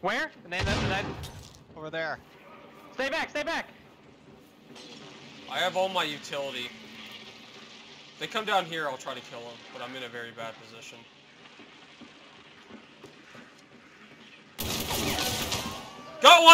Where? And then, and then, Over there. stay back, stay back. I have all my utility. If they come down here, I'll try to kill them, but I'm in a very bad position. Got one!